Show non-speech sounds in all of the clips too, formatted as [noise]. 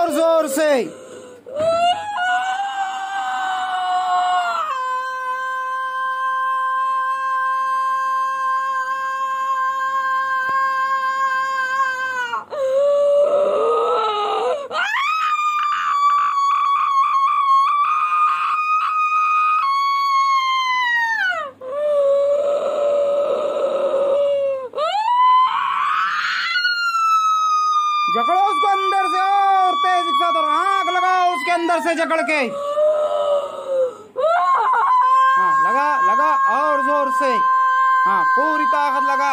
ज़ोर ज़ोर से जकड़ो उसको अंदर से और तेज के साथ और आग लगाओ उसके अंदर से जकड़ के। हाँ लगा लगा और ज़ोर से। हाँ पूरी ताकत लगा।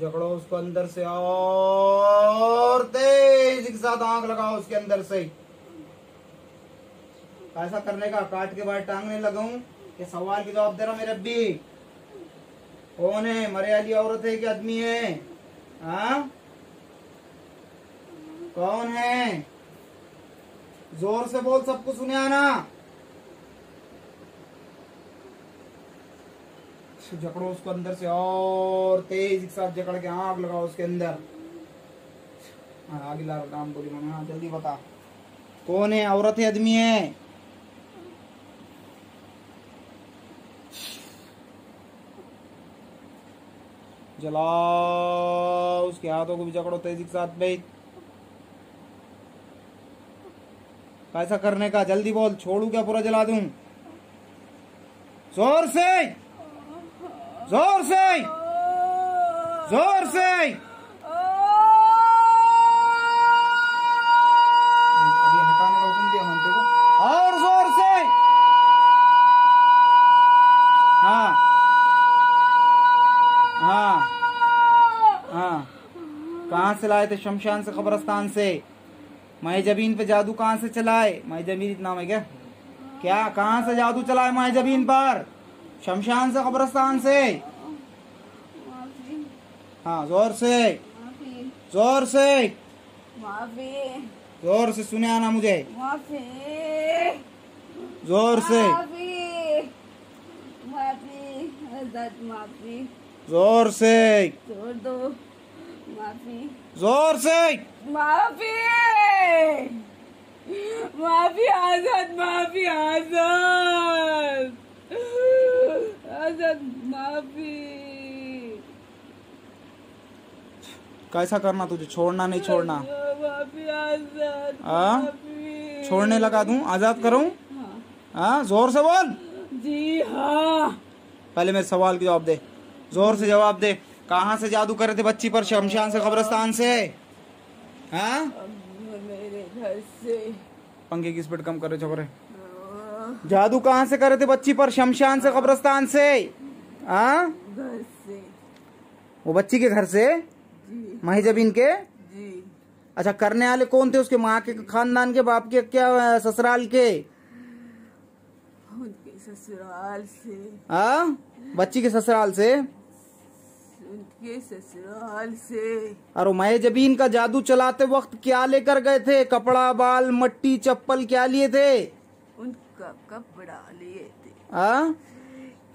जकड़ो उसको अंदर से और तेज के साथ आग लगाओ उसके अंदर से। ऐसा करने का काट के बाद टांगने लगाऊँ ये सवाल की जवाब दे रहा मेरे अब्बी। कौन है? मरे वाली औरत है कि आदमी है? हाँ? कौन है? ज़ोर से बोल, सबको सुने आना। जकड़ो, उसको अंदर से और तेज के साथ जकड़ के आग लगाओ उसके अंदर। आगे ला नाम बोली मम्मी हाँ जल्दी बता। कौन है? औरत है, आदमी है? जलाओ, उसके हाथों को भी जकड़ो तेज़ी के साथ भाई। कैसा करने का, जल्दी बोल, छोड़ू क्या? पूरा जला दूँ। ज़ोर से! ज़ोर से। ज़ोर से। अभी हटाने का हुक्म दिया मनते को और ज़ोर से। हाँ। हाँ। हाँ। कहाँ से लाए थे? शमशान से कब्रस्तान से। माए जबीन पे जादू कहाँ से चलाए? माए जबीन नाम है क्या? क्या? कहाँ से जादू चलाए माए जबीन पर? शमशान से कब्रस्तान से। हाँ ज़ोर से। ज़ोर से। ज़ोर से सुने आना मुझे। ज़ोर से। ज़ोर से। छोड़ दो माफ़ी ज़ोर से। माफ़ी माफ़ी, आज़ाद माफ़ी, आज़ाद। माफ़ी। कैसा करना तुझे? छोड़ना नहीं छोड़ना? आज़ाद हाँ? छोड़ने लगा दूँ? आज़ाद करूँ? हाँ। हाँ? ज़ोर से बोल। जी हाँ। पहले मेरे सवाल की जवाब दे। ज़ोर से जवाब दे। कहाँ से जादू करे थे बच्ची पर शमशान से कब्रस्तान से? हाँ? मेरे घर से। पंखे की स्पीड कम करे छोकरे हाँ, जादू कहाँ से करे थे बच्ची पर शमशान से कब्रस्तान से? हाँ? घर से। वो बच्ची के घर से? जी। माही जबीन के? जी। अच्छा करने वाले कौन थे उसके माँ के खानदान के बाप के क्या ससुराल के? उनके ससुराल से। आ बच्ची के ससुराल से? उनके ससुराल से। और मैं जबीन का जादू चलाते वक्त क्या लेकर गए थे? कपड़ा बाल मट्टी चप्पल क्या लिए थे? उनका कपड़ा लिए थे। आ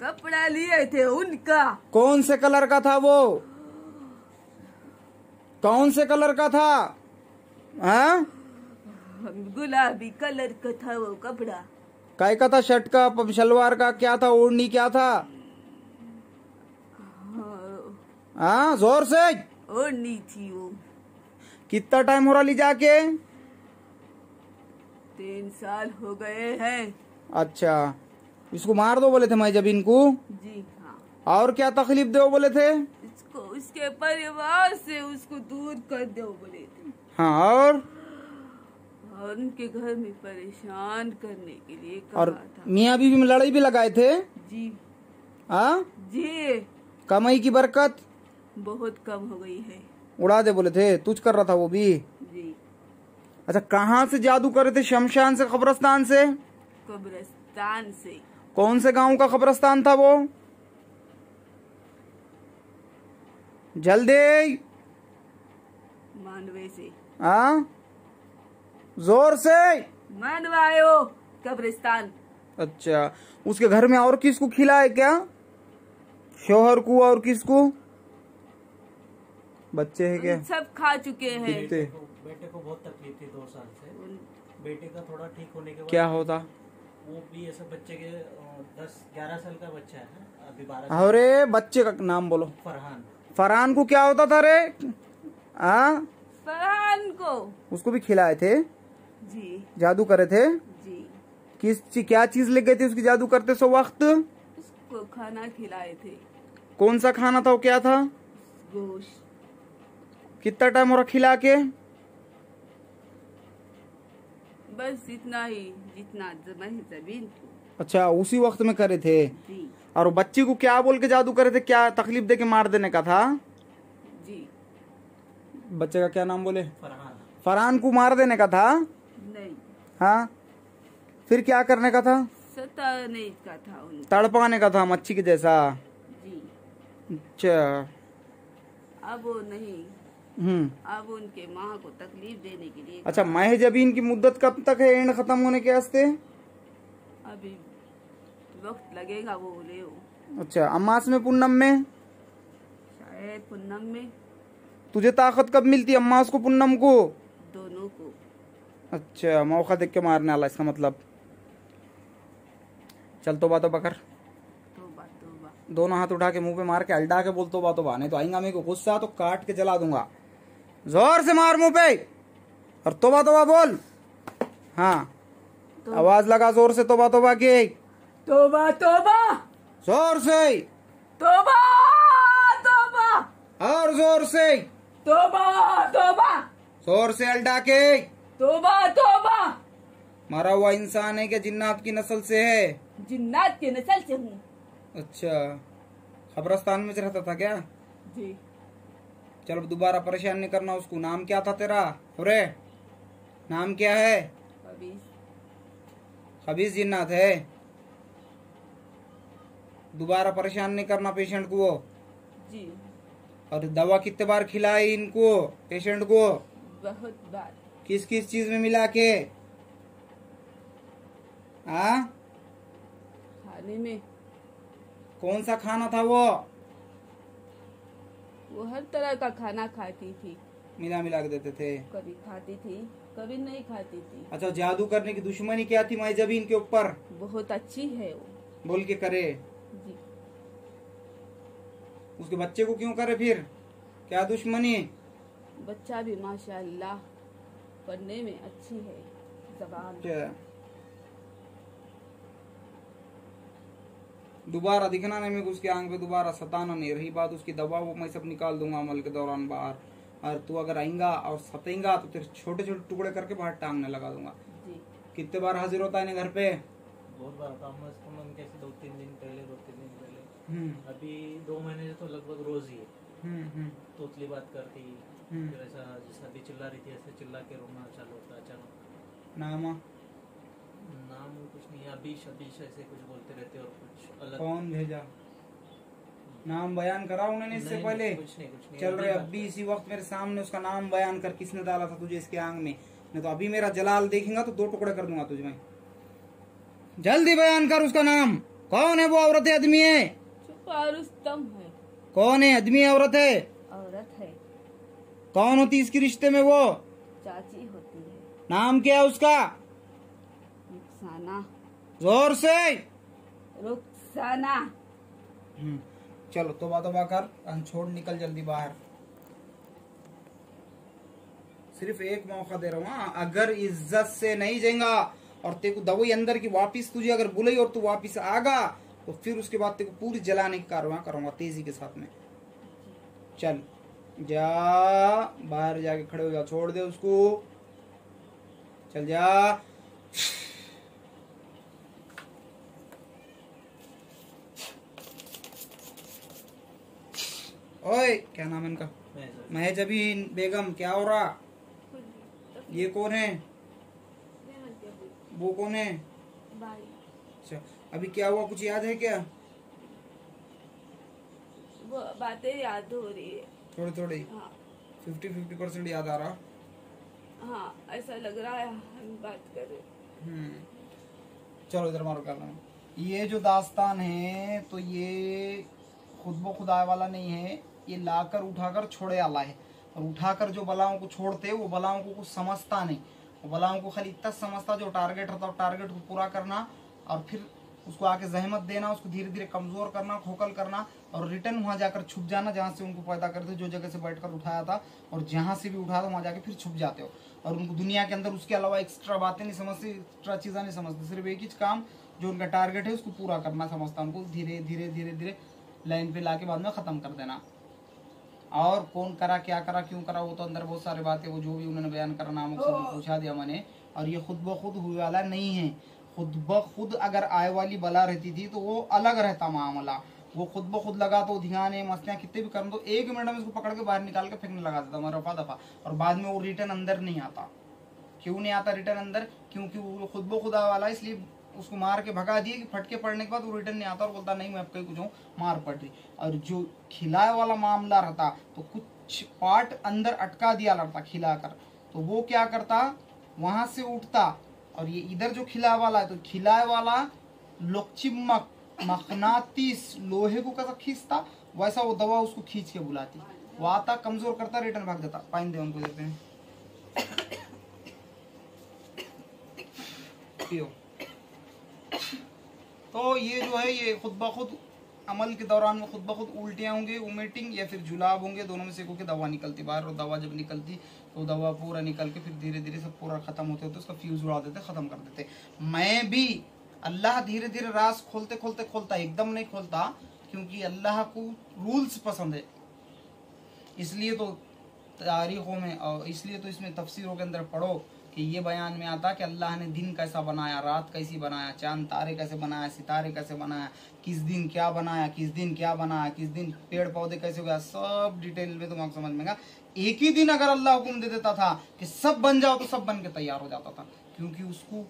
कपड़ा लिए थे उनका। कौन से कलर का था वो? कौन से कलर का था? हाँ? गुलाबी कलर का था वो कपड़ा। काय का था? शर्ट का शलवार का क्या था? ओढ़नी क्या था? हाँ, हाँ ज़ोर से। ओढ़नी थी वो। कितना टाइम हो रहा ली जाके? तीन साल हो गए हैं। अच्छा। इसको मार दो बोले थे मैं जबीन को। जी हाँ। और क्या तकलीफ़ दो बोले थे? इसको उसके परिवार से उसको दूर कर दो बोले थे। हाँ और? और उनके घर में परेशान करने के लिए और कहा था। मियाँ बीवी में लड़ाई भी लगाए थे? जी। हाँ जी। कमाई की बरकत? बहुत कम हो गई है। उड़ा दे बोले थे तुझ कर रहा था वो भी। जी। अच्छा कहाँ से जादू करे थे शमशान से कब्रस्तान से? कब्रस्तान से। कौन से गाँव का कब्रस्तान था वो? जल्दी। मानवे से। हाँ? ज़ोर से। मानवायो कब्रिस्तान। अच्छा उसके घर में और किसको खिला है क्या? शोहर को और किसको? बच्चे है क्या? सब खा चुके हैं। बेटे को बहुत तकलीफ़ थी दो साल से। बेटे का थोड़ा ठीक होने के बाद क्या होता? वो भी ऐसे बच्चे के दस ग्यारह साल का बच्चा है अभी बारह अरे बच्चे का नाम बोलो। फरहान। फरहान को क्या होता था रे? हाँ फरहान को। उसको भी खिलाए थे? जी। जादू करे थे? जी। किस ची, क्या चीज़ ले गए थे उसकी जादू करते सो वक्त? उसको खाना खिलाए थे। कौन सा खाना था वो क्या था? गोश्त। कितना टाइम हो रहा खिला के? बस इतना ही जितना मैं ज़मीन। अच्छा उसी वक्त में करे थे? और बच्ची को क्या बोल के जादू करे थे? क्या तकलीफ़ दे के मार देने का था? जी। बच्चे का क्या नाम बोले? फरहान। फरहान को मार देने का था? नहीं। हाँ? फिर क्या करने का था? सताने का था तड़पाने का था मच्छी के जैसा। जी। अच्छा। अब वो नहीं। अब उनके माँ को तकलीफ़ देने के लिए अच्छा महज अभी इनकी मुद्दत कब तक है? एंड खत्म होने के वास्ते अभी वक्त लगेगा वो बोले अच्छा अम्मास में पूनम में? शायद पूनम में। तुझे ताकत कब मिलती अम्मास को पूनम को? दोनों को। अच्छा मौका देख के मारने वाला इसका मतलब। चल तो बातो बकर तोबा तोबा दोनों हाथ उठा के मुँह पे मार के अल्डा के बोल तो बातो बा। नहीं तो आएँगा मेरे को गुस्सा तो काट के जला दूँगा। ज़ोर से मार मुँह पे। और तोबा तोबा बोल। हाँ। तो... आवाज़ लगा ज़ोर से तोबा तोबा की। तोबा तोबा। ज़ोर से। तोबा तोबा। और ज़ोर से। तोबा तोबा। ज़ोर से अल्डा के। तोबा तोबा। मारा हुआ इंसान है क्या जिन्नात की नस्ल से है? जिन्नात की नस्ल से हूँ। अच्छा। खबरस्तान में रहता था क्या? जी। चलो दोबारा परेशान नहीं करना उसको। नाम क्या था तेरा? अरे नाम क्या है? खबीज जिन्नात है। दोबारा परेशान नहीं करना पेशेंट को। जी। और दवा कितने बार खिलाई इनको पेशेंट को? बहुत बार। किस किस चीज़ में मिला के? हाँ? खाने में। कौन सा खाना था वो? वो हर तरह का खाना खाती थी। मिला मिला के देते थे। कभी खाती थी कभी नहीं खाती थी। अच्छा जादू करने की दुश्मनी क्या थी माई जबीन के ऊपर? बहुत अच्छी है वो। बोल के करे। जी। उसके बच्चे को क्यों करे फिर? क्या दुश्मनी? बच्चा भी माशाल्लाह पढ़ने में अच्छी है जबान। दोबारा दिखना नहीं मेरे को उसके आँख पे दोबारा सताना नहीं। रही बात उसकी दवा वो मैं सब निकाल दूँगा अमल के दौरान बाहर। और तू अगर आएगा और सतेगा तो तेरे छोटे छोटे टुकड़े करके बाहर टांगने लगा दूँगा। कितने बार हाजिर होता है घर पे? बहुत बार मैं कैसे दो तीन दिन पहले दो तीन दिन पहले। हम्म, अभी दो महीने से तो लगभग रोज ही है। हम्म हम्म। तोतली बात करती। फिर ऐसा शादी चिल्ला रही थी ऐसे चिल्ला के रोना चालू होता अचानक। नामा। नाम कुछ नहीं अबीश अबीश ऐसे कुछ बोलते रहते और कुछ अलग। कौन भेजा? नाम बयान करा उन्होंने इससे पहले। कुछ नहीं कुछ नहीं चल रहे अभी इसी वक्त मेरे सामने उसका नाम बयान कर किसने डाला था तुझे इसके आंग में? नहीं तो अभी मेरा जलाल देखेगा तो दो टुकड़े कर दूँगा तुझे मैं। जल्दी बयान कर उसका नाम। कौन है वो औरत है आदमी है? है। कौन है आदमी औरत है? औरत है। कौन होती इसके रिश्ते में वो? चाची होती है। नाम क्या है उसका? रुखसाना ज़ोर से। रुखसाना हम्म, चलो तोबा तोबा कर छोड़ निकल जल्दी बाहर। सिर्फ़ एक मौका दे रहा हूँ हाँ, अगर इज़्ज़त से नहीं जाएगा और तेरे को दवाई अंदर की वापिस तुझे अगर बुलाई और तू वापिस आगा तो फिर उसके बाद तेरे को पूरी जलाने की कार्रवाई करूँगा तेज़ी के साथ में। चल जा बाहर जाके खड़े हो जा छोड़ दे उसको। चल जा। ओए क्या नाम है इनका? मैं ऐसा- महज अभी बेगम क्या हो रहा? ये कौन है? वो कौन है? अच्छा अभी क्या हुआ कुछ याद है क्या? वो बातें याद हो रही है। थोड़ी थोड़ी हाँ। फिफ्टी फिफ्टी परसेंट याद आ रहा। हाँ ऐसा लग रहा है हम बात कर रहे हम्म। चलो इधर मारो कर ये जो दास्तान है तो ये खुद ब खुद वाला नहीं है। ये लाकर, उठाकर छोड़े आला है। और उठाकर जो बलाओं को छोड़ते वो बलाओं को कुछ समझता नहीं। वो बलाओं को खाली इतना समझता जो टारगेट रहता टारगेट को पूरा करना, और फिर उसको आके जहमत देना, उसको धीरे धीरे कमज़ोर करना, खोखल करना, और रिटर्न वहाँ जाकर छुप जाना, जहाँ से उनको पैदा करते जो जगह से बैठकर उठाया था, और जहाँ से भी उठाया था, वहाँ जाके फिर छुप जाते हो। और उनको दुनिया के अंदर उसके अलावा एक्स्ट्रा बातें नहीं समझती एक्स्ट्रा चीज़ें नहीं समझते। सिर्फ़ एक ही काम, जो उनका टारगेट है, उसको पूरा करना समझता उनको धीरे धीरे धीरे धीरे लाइन पे लाके बाद में ख़त्म कर देना। और कौन करा, क्या करा, क्यों करा, वो तो अंदर बहुत सारी बातें, वो जो भी उन्होंने बयान करा, नाम पूछा दिया मैंने। और ये खुद ब खुद हुए वाला नहीं है। खुद ब खुद अगर आए वाली बला रहती थी तो वो अलग रहता मामला। वो खुद ब खुद लगा तो ध्यान है, मस्तियाँ कितने भी कर दो एक मिनट में इसको पकड़ के बाहर निकाल के फेंकने लगा देता मैं रफा दफ़ा। और बाद में वो रिटर्न अंदर नहीं आता। क्यों नहीं आता रिटर्न अंदर? क्योंकि वो खुद ब खुद वाला इसलिए उसको मार के भगा दिए कि फटके पड़ने के बाद वो रिटर्न नहीं आता और बोलता, नहीं, मैं कहीं कुछ हूँ मार पड़ रही। और जो खिलाए वाला मामला रहता तो कुछ पार्ट अंदर अटका दिया रहता खिलाकर। तो वो क्या करता? वहाँ से उठता और ये इधर जो खिलाए वाला है तो खिलाए वाला लोकचिमक मखनातीस लोहे को कैसा खींचता, वैसा वो दवा उसको खींच के बुलाती। वो आता, कमज़ोर करता रिटर्न भाग जाता। पाइन दे उनको देते हैं। [coughs] तो ये जो है, ये खुद ब खुद अमल के दौरान में खुद ब खुद उल्टियाँ होंगे वोमिटिंग या फिर जुलाब होंगे, दोनों में से कोई दवा निकलती बाहर और दवा जब निकलती तो दवा पूरा निकल के फिर धीरे धीरे सब पूरा खत्म होते होते उसका फ्यूज उड़ा देते, खत्म कर देते। मैं भी अल्लाह धीरे धीरे रास खोलते खोलते खोलता एकदम नहीं खोलता, क्योंकि अल्लाह को रूल्स पसंद है। इसलिए तो तारीखों में, और इसलिए तो इसमें तफसीरों के अंदर पढ़ो कि ये बयान में आता कि अल्लाह ने दिन कैसा बनाया, रात कैसी बनाया, चाँद तारे कैसे बनाया, सितारे कैसे बनाया, किस दिन क्या बनाया, किस दिन क्या बनाया, किस दिन पेड़ पौधे कैसे हुआ सब डिटेल में तुम्हारा समझ में एक ही दिन अगर अल्लाह हुक्म दे देता था कि सब बन जाओ तो सब बन के तैयार हो जाता था। क्योंकि उसको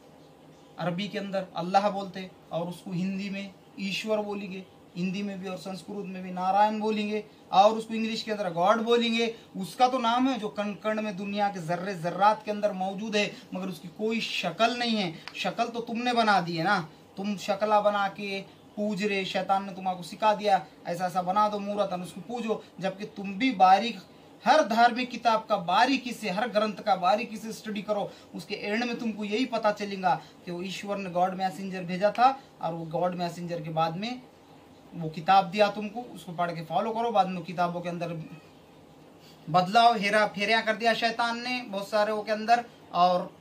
अरबी के अंदर अल्लाह बोलते और उसको हिंदी में ईश्वर बोलेंगे। हिंदी में भी और संस्कृत में भी नारायण बोलेंगे और उसको इंग्लिश के अंदर गॉड बोलेंगे। उसका तो नाम है, जो कण कण में दुनिया के जर्रे जर्रात के अंदर मौजूद है, मगर उसकी कोई शक्ल नहीं है। शक्ल तो तुमने बना दी है ना? तुम शक्ला बना के पूज रहे, शैतान ने तुम्हारा सिखा दिया, ऐसा ऐसा बना दो मूर्तन, उसको पूजो, जबकि तुम भी बारीक, हर धार्मिक किताब का बारीकी से, हर ग्रंथ का बारीकी से स्टडी करो। उसके एंड में तुमको यही पता चलेगा कि वो ईश्वर ने गॉड मैसेंजर भेजा था, और वो गॉड मैसेंजर के बाद में वो किताब दिया तुमको, उसको पढ़ के फॉलो करो, बाद में किताबों के अंदर बदलाव, हेरा, फेरिया कर दिया शैतान ने बहुत सारे वो के अंदर, और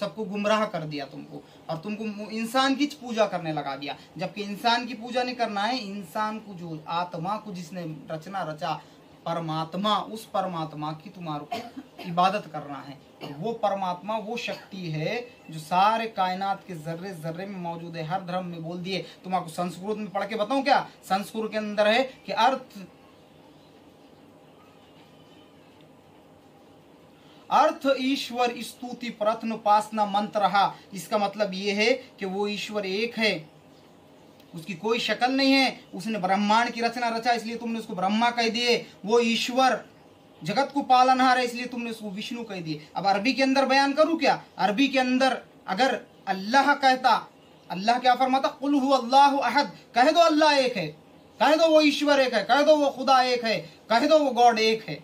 सबको गुमराह कर दिया तुमको। और तुमको इंसान की पूजा करने लगा दिया। जबकि इंसान की पूजा नहीं करना है, इंसान को जो आत्मा को जिसने रचना रचा, परमात्मा, उस परमात्मा की तुम्हारे को इबादत करना है। तो वो परमात्मा, वो शक्ति है जो सारे कायनात के जर्रे जर्रे में मौजूद है, हर धर्म में बोल दिए। तुम आपको संस्कृत में पढ़ के बताऊँ क्या? संस्कृत के अंदर है कि अर्थ अर्थ ईश्वर स्तुति प्रथन उपासना मंत्र रहा। इसका मतलब ये है कि वो ईश्वर एक है। उसकी कोई शक्ल नहीं है। उसने ब्रह्मांड की रचना रचा, इसलिए तुमने उसको ब्रह्मा कह दिए। वो ईश्वर जगत को पालनहार है, इसलिए तुमने उसको विष्णु कह दिए। अब अरबी के अंदर बयान करूँ क्या? अरबी के अंदर अगर अल्लाह कहता, अल्लाह क्या फरमाता? कुल हु अल्लाह अहद। कह दो अल्लाह एक है। कह दो वो ईश्वर एक है। कह दो वो खुदा एक है। कह दो वो गॉड एक है।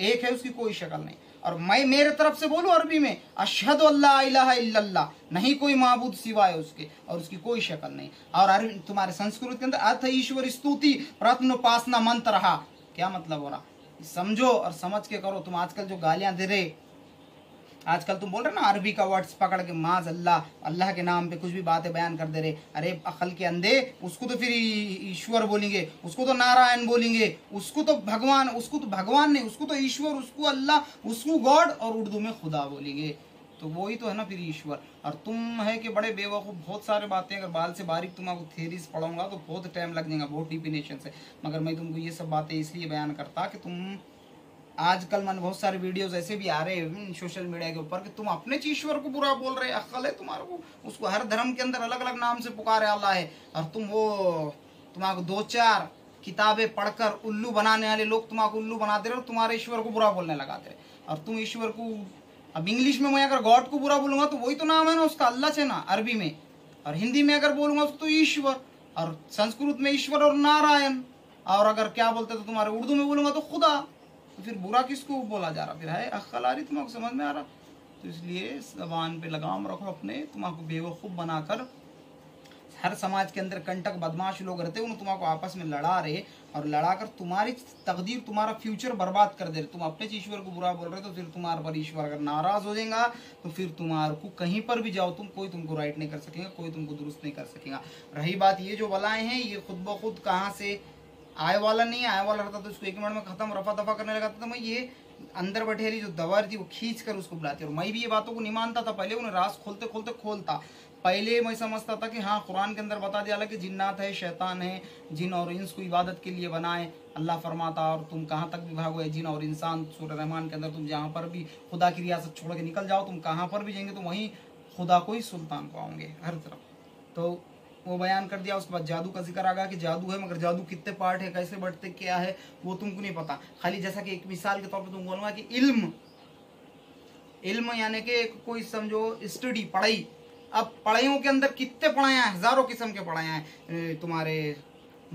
एक है, उसकी कोई शक्ल नहीं। और मैं मेरे तरफ़ से बोलूँ अरबी में, अशहद अल्लाह नहीं कोई माबूद सिवाय उसके, और उसकी कोई शक्ल नहीं। और अरबी, तुम्हारे संस्कृत के अंदर अर्थ ईश्वर स्तुति, प्रत्न उपासना मंत्र रहा क्या मतलब हो रहा? समझो और समझ के करो, तुम आजकल जो गालियाँ दे रहे, आजकल तुम बोल रहे ना, अरबी का वर्ड्स पकड़ के माज अल्लाह अल्लाह के नाम पे कुछ भी बातें बयान कर दे रहे। अरे अखल के अंधे, उसको तो फिर ईश्वर बोलेंगे, उसको तो नारायण बोलेंगे, उसको तो भगवान, उसको तो भगवान नहीं, उसको तो ईश्वर, उसको अल्लाह, उसको गॉड और उर्दू में खुदा बोलेंगे। तो वो ही तो है ना फिर ईश्वर। और तुम है कि बड़े बेवकूफ़, बहुत सारे बातें अगर बाल से बारीक तुम्हारा थेरीज पढ़ाऊँगा तो बहुत टाइम लग जाएगा, बहुत डिफिनेशन से। मगर मैं तुमको ये सब बातें इसलिए बयान करता कि तुम आजकल मैंने बहुत सारे वीडियोस ऐसे भी आ रहे हैं सोशल मीडिया के ऊपर कि तुम अपने ईश्वर को बुरा बोल रहे अक्ल है तुम्हारे को? उसको हर धर्म के अंदर अलग अलग नाम से पुकारे अल्लाह है। और तुम वो, तुम्हारे दो चार किताबें पढ़कर उल्लू बनाने वाले लोग तुम्हारे उल्लू बनाते रहे और तुम्हारे ईश्वर को बुरा बोलने लगाते रहे। और तुम ईश्वर को अब इंग्लिश में मैं अगर गॉड को बुरा बोलूँगा तो वही तो नाम है ना उसका, अल्लाह से ना, अरबी में। और हिंदी में अगर बोलूँगा तो ईश्वर, और संस्कृत में ईश्वर और नारायण। और अगर क्या बोलते तो तुम्हारे उर्दू में बोलूँगा तो खुदा। तो फिर बुरा किसको बोला जा रहा? फिर है अक्ल आ रही तुम्हारे समझ में आ रहा? तो इसलिए जबान पे लगाम रखो अपने, तुम्हारा बेवकूफ़ बनाकर हर समाज के अंदर कंटक, बदमाश लोग रहते हैं उन तुम्हारे आपस में लड़ा रहे और लड़ाकर तुम्हारी तकदीर, तुम्हारा फ्यूचर बर्बाद कर दे रहे। तुम अपने ईश्वर को बुरा बोल रहे हो तो फिर तुम्हारे पर ईश्वर अगर नाराज़ हो जाएगा तो फिर तुम्हारे को कहीं पर भी जाओ तुम, कोई तुमको राइट नहीं कर सकेगा, कोई तुमको दुरुस्त नहीं कर सकेगा। रही बात ये जो बलाएँ हैं, ये खुद ब खुद कहाँ से आए वाला नहीं आए वाला रहता तो उसको एक मिनट में खत्म रफा दफ़ा करने लगा था तो मैं ये अंदर बैठेली जो दवा थी वो खींच कर उसको बुलाती और मैं भी ये बातों को नहीं मानता था, पहले उन्हें रास खोलते खोलते खोलता। पहले मैं समझता था कि हाँ कुरान के अंदर बता दिया कि जिन्नात है, शैतान है, जिन और इंस को इबादत के लिए बनाए, अल्लाह फरमाता, और तुम कहाँ तक भी भागो जिन और इंसान सूर्य रहमान के अंदर तुम जहाँ पर भी खुदा की रियासत छोड़ के निकल जाओ, तुम कहाँ पर भी जाएँगे तो वहीं खुदा को ही सुल्तान को आओगे हर तरफ़। तो वो बयान कर दिया, उसके बाद जादू का ज़िक्र आ गया कि जादू है, मगर जादू कितने पार्ट है, कैसे बढ़ते, क्या है, वो तुमको नहीं पता। खाली जैसा कि एक मिसाल के तौर पर तुम बोलूँगा कि इल्म इल्म यानी कि कोई समझो, स्टडी, पढ़ाई अब पढ़ाइयों के अंदर कितने पढ़ाया है? हज़ारों किस्म के पढ़ाया हैं। तुम्हारे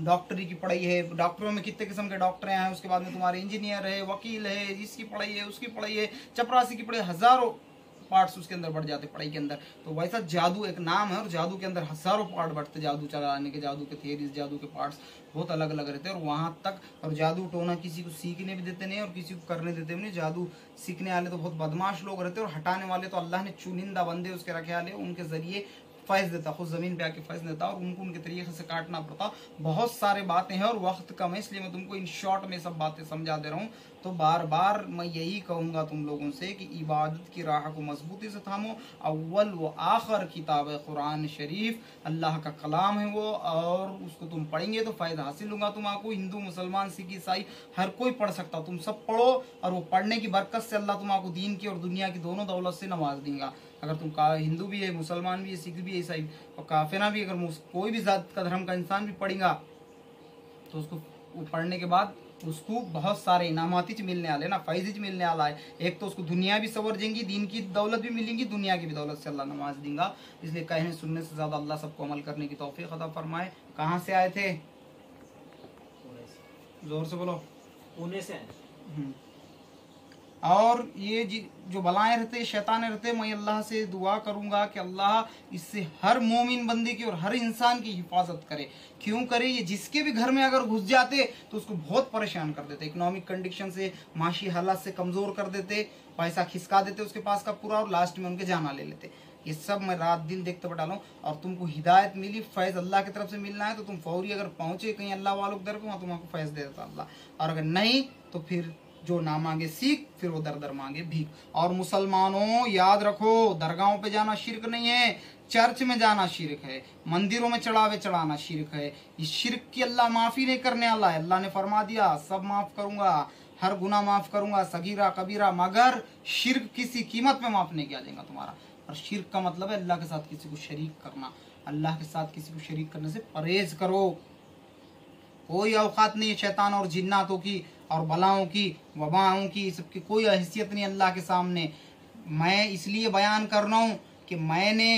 डॉक्टरी की पढ़ाई है, डॉक्टरों में कितने किस्म के डॉक्टर हैं? उसके बाद में तुम्हारे इंजीनियर है, वकील है, इसकी पढ़ाई है, उसकी पढ़ाई है, चपरासी की पढ़ाई हज़ारों पार्ट्स उसके अंदर बढ़ जाते, पढ़ाई के अंदर। तो वैसा जादू एक नाम है और जादू के अंदर हज़ारों पार्ट बढ़ते, जादू चलाने के, जादू के थियरीज जादू के पार्ट्स बहुत अलग अलग रहते हैं। और वहाँ तक, और जादू टोना किसी को सीखने भी देते नहीं, और किसी को करने देते भी नहीं। जादू सीखने वाले तो बहुत बदमाश लोग रहते हैं, और हटाने वाले तो अल्लाह ने चुनिंदा बंदे उसके रखे वाले उनके ज़रिए फैज देता, खुद ज़मीन पे आके फैज देता और उनको उनके तरीके से काटना पड़ता। बहुत सारे बातें हैं और वक्त कम है, इसलिए मैं तुमको इन शॉर्ट में सब बातें समझा दे रहा हूँ। तो बार बार मैं यही कहूँगा तुम लोगों से कि इबादत की राह को मजबूती से थामो। अव्वल व आखिर किताब कुरान शरीफ, अल्लाह का कलाम है वो, और उसको तुम पढ़ेंगे तो फ़ायदा हासिल होगा तुम आपको हिंदू, मुसलमान, सिख, ईसाई, हर कोई पढ़ सकता, तुम सब पढ़ो और वो पढ़ने की बरकत से अल्लाह तुम्हारा दीन की और दुनिया की दोनों दौलत से नवाज़ देगा। अगर तुम का हिंदू भी है मुसलमान भी है सिख भी है ईसाई और काफिना भी अगर कोई भी जात का धर्म का इंसान भी पढ़ेगा तो उसको पढ़ने के बाद उसको बहुत सारे इनामाती मिलने वाले ना फैजिज मिलने वाला है। एक तो उसको दुनिया भी सवर जाएँगी दीन की दौलत भी मिलेंगी दुनिया की भी दौलत से अल्लाह नमाज़ देंगे। इसलिए कहने सुनने से ज़्यादा अल्लाह सबको अमल करने की तौफीक अता फरमाए। कहाँ से आए थे? ज़ोर से बोलो। पुणे से। आए हम्म। और ये जी- बलाएँ रहते, शैतान रहते, मैं अल्लाह से दुआ करूँगा कि अल्लाह इससे हर मोमिन बंदे की और हर इंसान की हिफाजत करे। क्यों करे? ये जिसके भी घर में अगर घुस जाते तो उसको बहुत परेशान कर देते। इकोनॉमिक कंडीशन से, माशी हालात से कमज़ोर कर देते, पैसा खिसका देते उसके पास का पूरा और लास्ट में उनके जाना ले लेते। ये सब मैं रात दिन देखते बटा हूँ और तुमको हिदायत मिली, फैज अल्लाह की तरफ़ से मिलना है तो तुम फौरी अगर पहुँचे कहीं अल्लाह वालों के पे वहाँ तुम्हारा फैज दे देता अल्लाह। और अगर नहीं तो फिर जो ना मांगे सीख, फिर वो दर दर मांगे भीख। और मुसलमानों, याद रखो, दरगाहों पे जाना शिरक नहीं है, चर्च में जाना शिरक है, मंदिरों में चढ़ावे चढ़ाना शिरक है। इस शिरक की अल्लाह माफ़ी नहीं करने वाला है। अल्लाह ने फरमा दिया, सब माफ़ करूँगा, हर गुना माफ़ करूँगा, सगीरा, कबीरा, मगर शिरक किसी कीमत में माफ़ नहीं किया जाएगा तुम्हारा। और शिरक का मतलब है अल्लाह के साथ किसी को शरीक करना। अल्लाह के साथ किसी को शरीक करने से परहेज करो। कोई औकात नहीं है शैतान और जिन्नातों की। और बलाओं की, वबाओं की सबकी कोई हैसियत नहीं अल्लाह के सामने। मैं इसलिए बयान कर रहा हूँ कि मैंने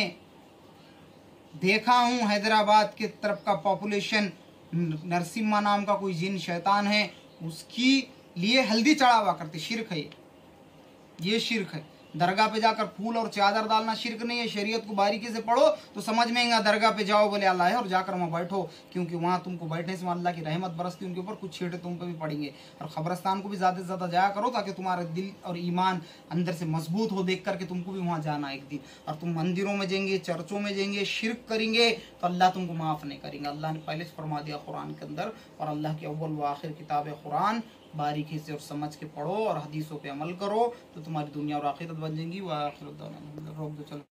देखा हूँ हैदराबाद के तरफ़ का पॉपुलेशन नरसिम्हा नाम का कोई जिन शैतान है, उसकी लिए हल्दी चढ़ावा करते, शिरक है ये शिरक है। दरगाह पे जाकर फूल और चादर डालना शिरक नहीं है, शरीयत को बारीकी से पढ़ो तो समझ में आएगा दरगाह पे जाओ, बोले अल्लाह है, और जाकर वहाँ बैठो, क्योंकि वहाँ तुमको बैठने से अल्लाह की रहमत बरसती उनके ऊपर, कुछ छेड़े तुम पे भी पड़ेंगे। और खबरस्तान को भी ज़्यादा से ज़्यादा जाया करो, ताकि तुम्हारा दिल और ईमान अंदर से मज़बूत हो, देख करके तुमको भी वहाँ जाना एक दिन। और तुम मंदिरों में जाएँगे, चर्चों में जाएँगे, शिरक करेंगे तो अल्लाह तुमको माफ़ नहीं करेंगे। अल्लाह ने पहले से फरमा दिया कुरान के अंदर, और अल्लाह की अव्वल व आखिर किताब कुरान बारीकी से और समझ के पढ़ो और हदीसों पे अमल करो तो तुम्हारी दुनिया और आखिरत बन जाएँगी। वह आखिर रोक दो चलो।